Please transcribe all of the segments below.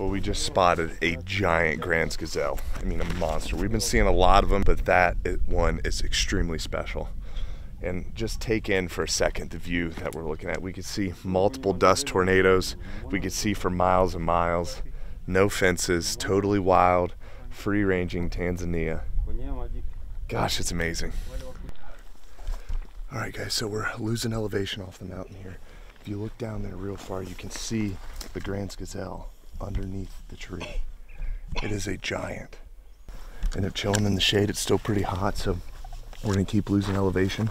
Well, we just spotted a giant Grant's gazelle. I mean, a monster. We've been seeing a lot of them, but that one is extremely special. And just take in for a second the view that we're looking at. We could see multiple dust tornadoes. We could see for miles and miles. No fences, totally wild, free ranging Tanzania. Gosh, it's amazing. All right, guys, so we're losing elevation off the mountain here. If you look down there real far, you can see the Grant's gazelle underneath the tree. It is a giant. End up chilling in the shade. It's still pretty hot, so we're gonna keep losing elevation.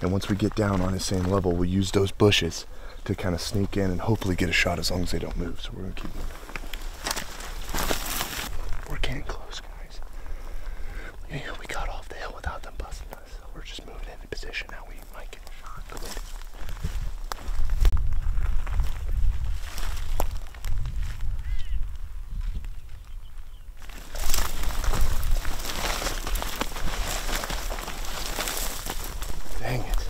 And once we get down on the same level, we'll use those bushes to kind of sneak in and hopefully get a shot as long as they don't move. So we're gonna keep moving. We're getting close, guys. We, we got off the hill without them busting us, so we're just moving into position now. We might get a shot. Go ahead. Dang it.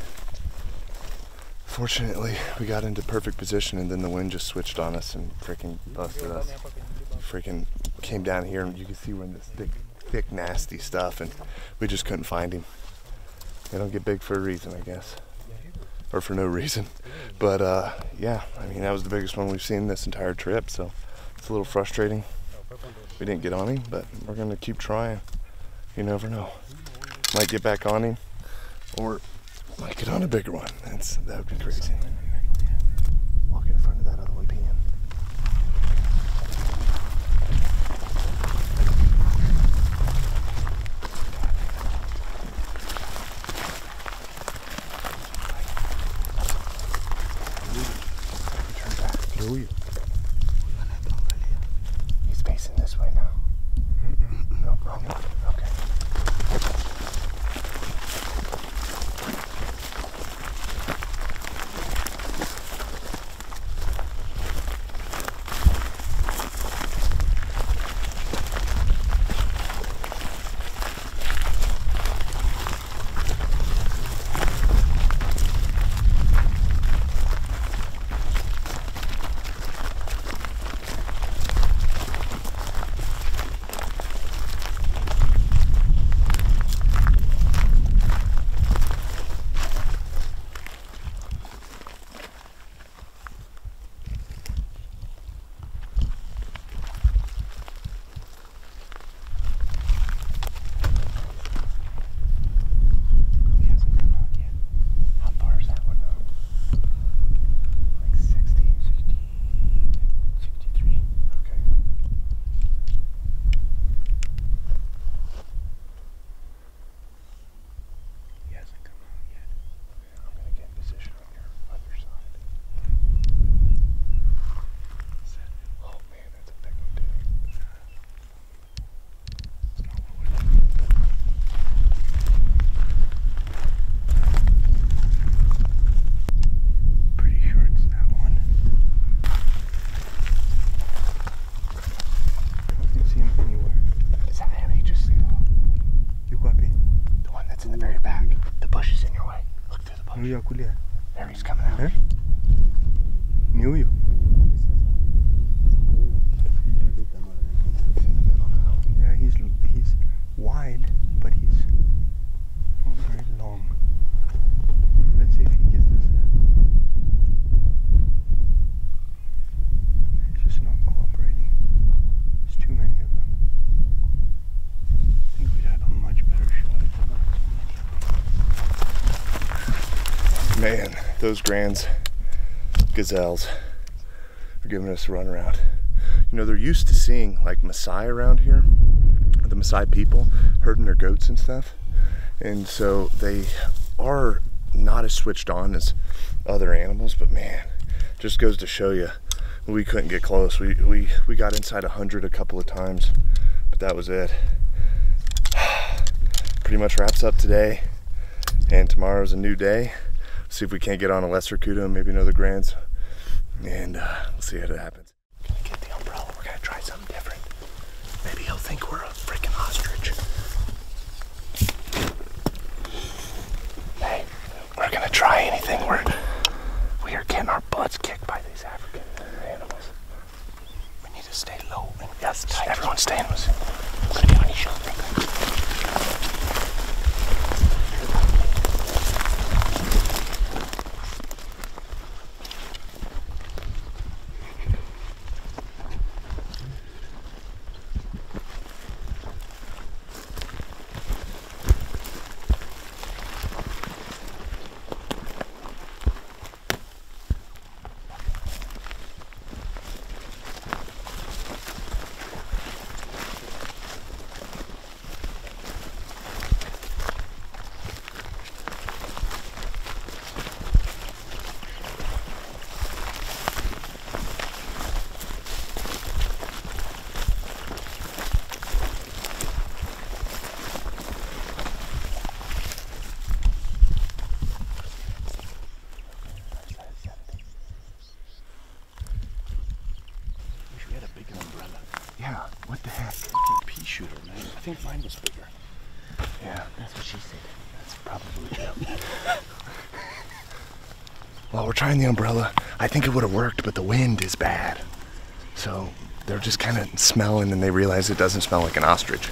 Fortunately, we got into perfect position and then the wind just switched on us and freaking busted us. Freaking came down here and you can see we're in this thick, thick, nasty stuff and we just couldn't find him. They don't get big for a reason, I guess. Or for no reason. But uh, yeah, I mean, that was the biggest one we've seen this entire trip, so it's a little frustrating. We didn't get on him, but we're gonna keep trying. You never know. Might get back on him or might get on a bigger one. That's that would be crazy. Look through the bush. Huyu ya kulia. There he's coming out. Eh? Ni huyu. He's in the middle now. Yeah, he's he's wide, but he's not very long. Let's see if he gets this. He's just not cooperating. There's too many of them. I think we'd have a much better shot at them. So many Grants gazelles are giving us a run around. You know, they're used to seeing like Maasai around here, the Maasai people herding their goats and stuff. And so they are not as switched on as other animals, but man, just goes to show you we couldn't get close. We we we got inside a hundred a couple of times, but that was it. Pretty much wraps up today, and tomorrow's a new day see if we can't get on a lesser kudu and maybe another Grants and uh, we'll see how it happens gonna get the umbrella we're gonna try something different maybe he'll think we're a freaking ostrich hey we're gonna try anything we're we are getting our butts kicked by these african animals we need to stay low. And Yes, tight. Everyone stay in. I'm gonna be on his shoulder. Wish we had a bigger umbrella. Yeah, what the heck? Fucking pea shooter, man. I think mine was bigger. Yeah, That's what she said. That's probably true. Well, we're trying the umbrella. I think it would have worked, but the wind is bad. So they're just kind of smelling and they realize it doesn't smell like an ostrich.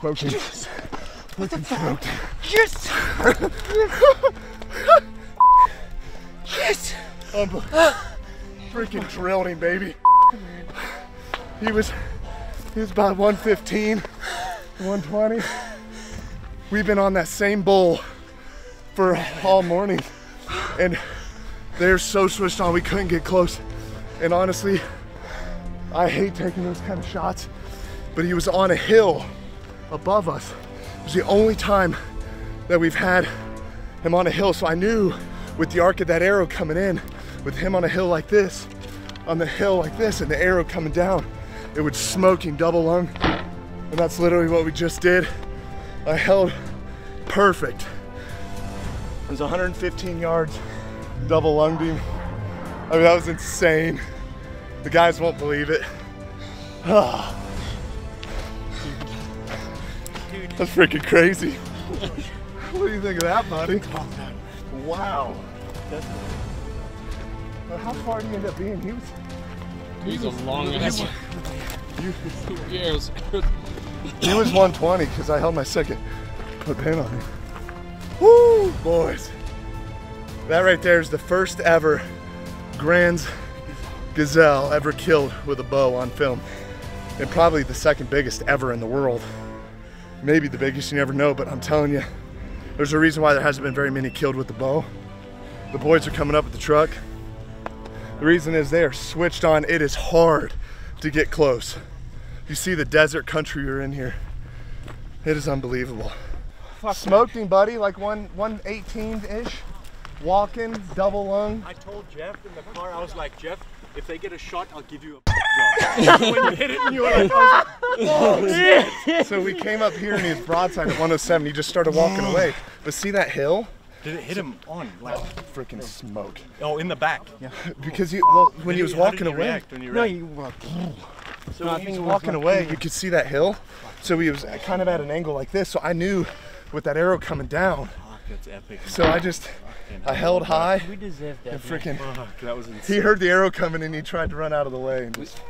Smoking. Looking smoked. Yes! yes! Um, freaking drilled him, baby. He was, he was about 115, 120. We've been on that same bull for all morning, and they're so switched on we couldn't get close. And honestly, I hate taking those kind of shots, but he was on a hill above us. It was the only time that we've had him on a hill, so I knew with the arc of that arrow coming in, with him on a hill like this, on the hill like this, and the arrow coming down, it would smoke him double lung. And that's literally what we just did. I held perfect. It was 115 yards, double lung him. I mean, that was insane. The guys won't believe it. Ah. That's freaking crazy. what do you think of that, buddy? Wow. Well, how far did you end up being? He was. He's a long ass. Yeah, it was, He was 120 because I held my second put pin on him. Woo, boys. That right there is the first ever Grant's gazelle ever killed with a bow on film. And probably the second biggest ever in the world. Maybe the biggest, you never know, but I'm telling you, there's a reason why there hasn't been very many killed with the bow. The boys are coming up with the truck. The reason is they are switched on. It is hard to get close. You see the desert country we're in here. It is unbelievable. Smoked him, buddy, like one 118 ish. Walking, double lung. I told Jeff in the car, I was like, Jeff, if they get a shot, I'll give you a when you hit it and you were like, oh, So we came up here and he was broadside at 107. He just started walking away. But see that hill? Did it hit him on? Like, oh, Freaking smoke. oh, in the back. Yeah. Because he, well, when he was walking away, When you No, react? you well, so when he was walking away, you could see that hill. So he was kind of at an angle like this. So I knew with that arrow coming down. Fuck, that's epic. So I just, I held high we deserve that. and freaking, Fuck, that was insane. he heard the arrow coming and he tried to run out of the way and just,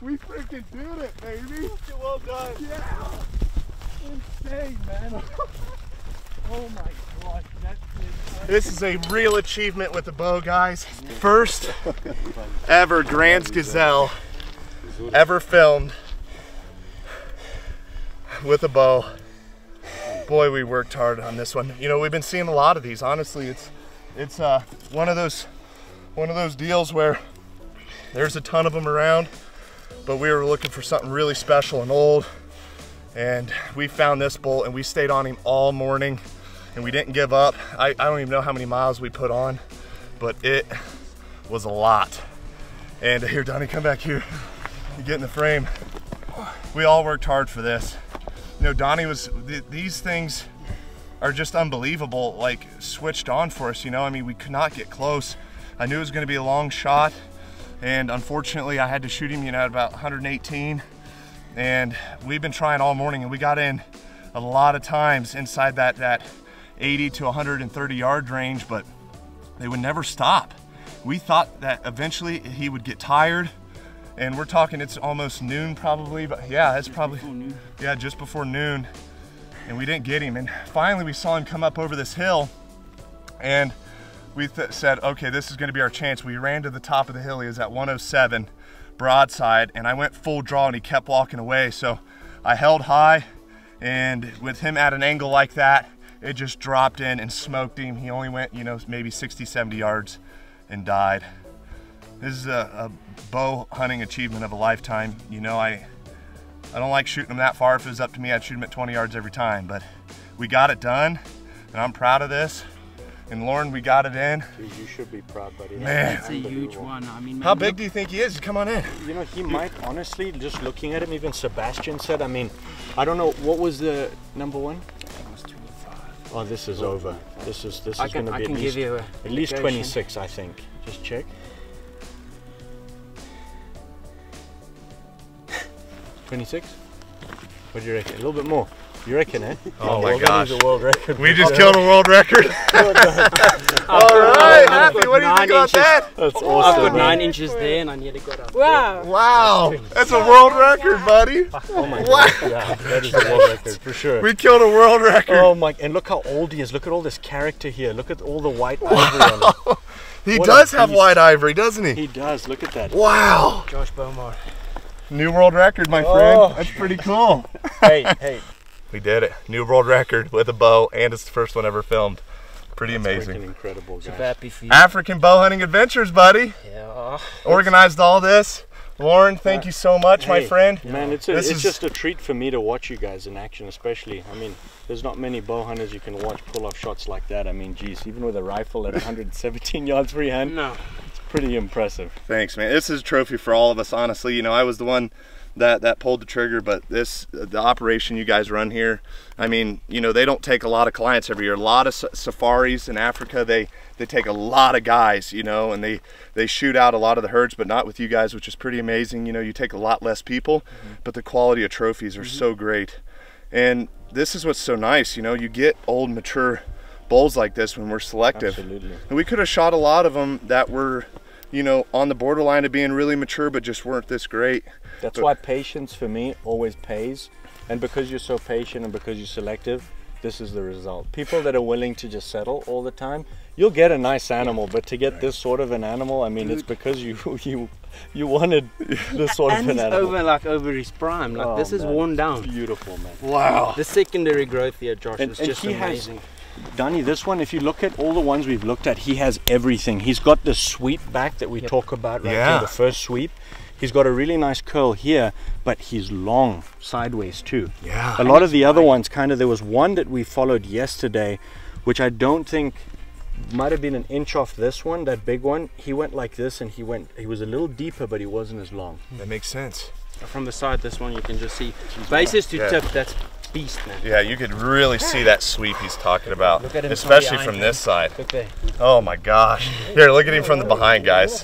we freaking did it, baby. well done. Yeah. Insane, man. Oh my god, that This is a real achievement with the bow, guys. First ever Grant's Gazelle ever filmed with a bow. Boy, we worked hard on this one. You know, we've been seeing a lot of these. Honestly, it's it's uh, one of those one of those deals where there's a ton of them around, but we were looking for something really special and old. And we found this bull and we stayed on him all morning and we didn't give up. I, I don't even know how many miles we put on, but it was a lot. And here, Donnie, come back here. You get in the frame. We all worked hard for this. You know, Donnie was, th- these things are just unbelievable, like switched on for us, you know? I mean, we could not get close. I knew it was gonna be a long shot, and unfortunately, I had to shoot him, you know, at about 118. And we've been trying all morning, and we got in a lot of times inside that, that 80 to 130 yard range, but they would never stop. We thought that eventually he would get tired, and we're talking it's almost noon probably, but yeah, it's probably yeah just before noon, and we didn't get him. And finally, we saw him come up over this hill, and we th- said, okay, this is going to be our chance. We ran to the top of the hill. He was at 107 broadside, and I went full draw, and he kept walking away. So I held high, and with him at an angle like that, it just dropped in and smoked him. He only went, you know, maybe 60, 70 yards and died. This is a, a bow hunting achievement of a lifetime. You know, I I don't like shooting them that far. If it was up to me, I'd shoot them at 20 yards every time. But we got it done, and I'm proud of this. And Lauren, we got it in. You should be proud, buddy. Man, It's a huge one. I mean, how big do you think he is? Come on in. You know, he might honestly, just looking at him, even Sebastian said, I mean, I don't know, what was the number one? Oh, this is over. This is this I is going to I be can at give least, you a at least 26, I think. Just check. 26? What do you reckon? A little bit more. You reckon, eh? Oh my well, gosh. a world record. We just killed a world record. All right, Happy, what do you think about that? That's I've awesome. got man. nine inches there and I nearly got up. Wow. Wow, that's a world record, buddy. Oh my Wow. god. Yeah, that is a world record for sure. We killed a world record. Oh my! And look how old he is. Look at all this character here. Look at all the white ivory on him. he what does have white ivory, doesn't he? He does. Look at that. Wow. Josh Bowmar. New world record, my Oh. friend. That's pretty cool. hey, hey. We did it. New world record with a bow, and it's the first one ever filmed. Pretty Freaking amazing. incredible, guys. Happy feet. African bow hunting adventures, buddy. Yeah. Organized all this. Lauren, thank you so much, my friend. Man, it's a, This it's is- just a treat for me to watch you guys in action, especially. I mean, there's not many bow hunters you can watch pull off shots like that. I mean, geez, even with a rifle at 117 yards freehand, No. Pretty impressive. Thanks, man. This is a trophy for all of us, honestly. You know, I was the one that that pulled the trigger, but this the operation you guys run here. I mean, you know, they don't take a lot of clients every year. A lot of safaris in Africa, they they take a lot of guys, you know, and they they shoot out a lot of the herds, but not with you guys, which is pretty amazing. You know, you take a lot less people, mm-hmm. but the quality of trophies are mm-hmm. so great. And this is what's so nice, you know, you get old mature bulls like this when we're selective. Absolutely. And we could have shot a lot of them that were, you know, on the borderline of being really mature, but just weren't this great. That's But- why patience for me always pays. And because you're so patient and because you're selective, this is the result. People that are willing to just settle all the time, you'll get a nice animal, but to get this sort of an animal, I mean, it's because you you you wanted this sort And of an he's animal. over like over his prime. Like Oh, this is man, worn it's down. Beautiful, man. Wow. The secondary growth here, Josh, And- is and just he has- amazing. Danny, this one, if you look at all the ones we've looked at, he has everything. He's got the sweep back that we talk about right Yeah. here, the first sweep. He's got a really nice curl here, but he's long sideways too. Yeah. A lot of the other ones, kind of, there was one that we followed yesterday, which I don't think might have been an inch off this one, that big one. He went like this and he went, he was a little deeper, but he wasn't as long. That makes sense. From the side, this one you can just see bases to Yeah. tip. That's beast, man. Yeah, you could really see that sweep he's talking about, Look at him from especially behind, from this side. Oh my gosh. Here, look at him from the behind, guys.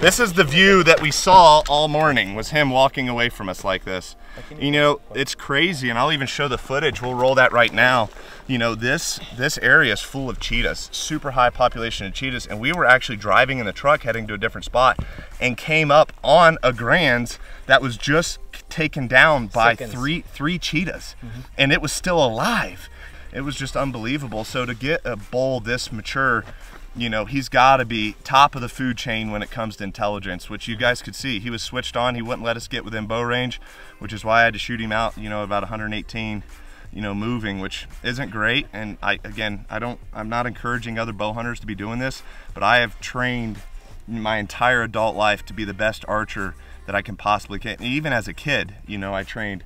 This is the view that we saw all morning, was him walking away from us like this. You know, it's crazy, and I'll even show the footage. We'll roll that right now. You know, this this area is full of cheetahs, super high population of cheetahs, and we were actually driving in the truck heading to a different spot and came up on a Grant that was just taken down by Seconds. three three cheetahs, mm-hmm. and it was still alive. It was just unbelievable. So to get a bull this mature, you know, he's got to be top of the food chain when it comes to intelligence, which you guys could see. He was switched on. He wouldn't let us get within bow range, which is why I had to shoot him out, you know, about 118, you know, moving, which isn't great. And I, again, I don't, I'm not encouraging other bow hunters to be doing this, but I have trained my entire adult life to be the best archer that I can possibly get. Even as a kid, you know, I trained.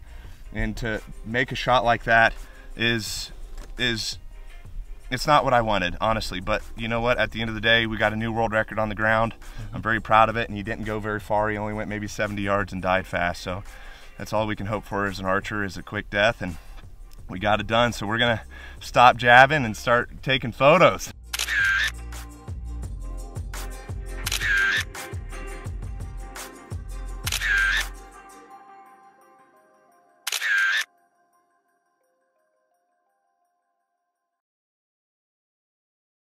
And to make a shot like that is is it's not what I wanted, honestly. But you know what? At the end of the day, we got a new world record on the ground. Mm-hmm. I'm very proud of it, and he didn't go very far. He only went maybe 70 yards and died fast. So that's all we can hope for as an archer is a quick death, and we got it done. So we're gonna stop jabbing and start taking photos.